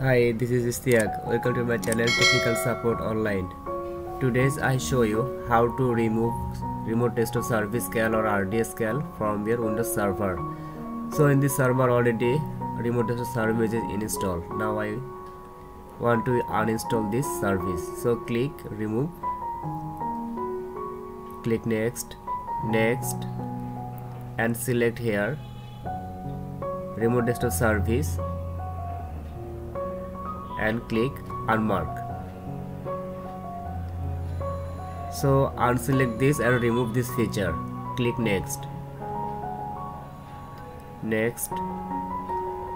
Hi, this is Istiak. Welcome to my channel Technical Support Online. Today I show you how to remove remote desktop services CAL or RDS CAL from your Windows server. So in this server already remote desktop service is installed. Now I want to uninstall this service. So click remove. Click next, next and select here remote desktop service and click unmark. So unselect this and remove this feature. Click next. Next.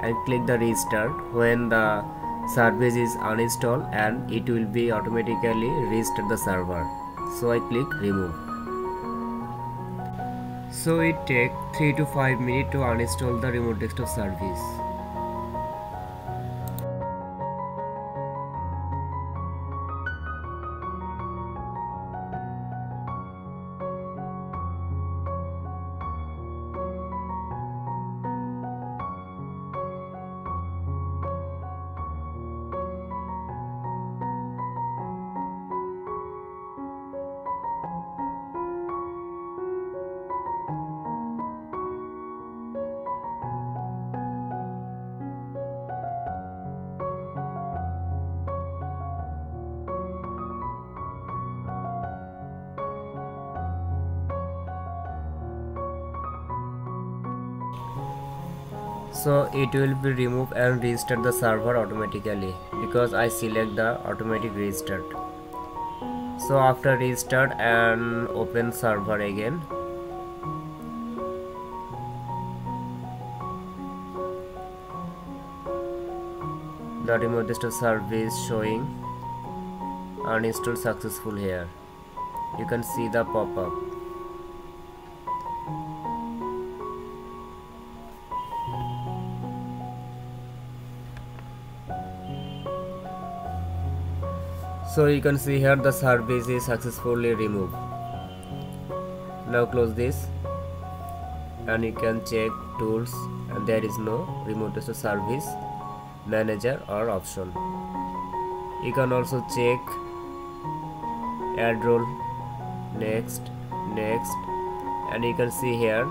And click the restart. When the service is uninstalled and it will be automatically restart the server. So i click remove. So it take 3 to 5 minutes to uninstall the remote desktop service so it will be remove and restart the server automatically because I select the automatic restart. So after restart and open server again. The remote desktop service showing uninstalled successful here. You can see the pop-up so you can see here the service is successfully removed. Now close this. And you can check tools and there is no remote service manager or option. You can also check add role next next. And you can see here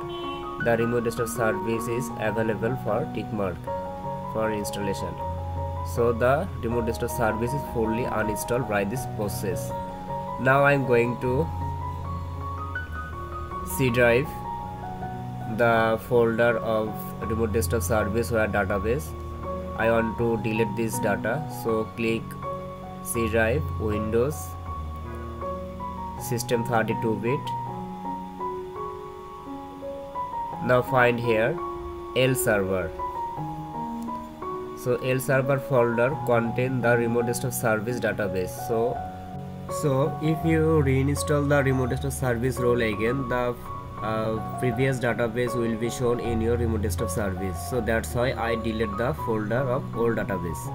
the remote desktop service is available for tick mark for installation so the remote desktop service is fully uninstalled by this process. Now i'm going to c drive the folder of remote desktop service where database. I want to delete this data so click c drive windows system 32 bit. Now find here LServer so LServer folder contain the remote desktop service database. So so if you reinstall the remote desktop service role again the uh, previous database will be shown in your remote desktop service. So that's why i delete the folder of old database.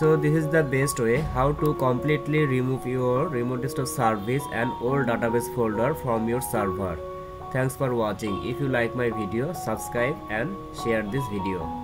So this is the best way how to completely remove your remote desktop service and old database folder from your server Thanks for watching. If you like my video, subscribe and share this video.